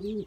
ali.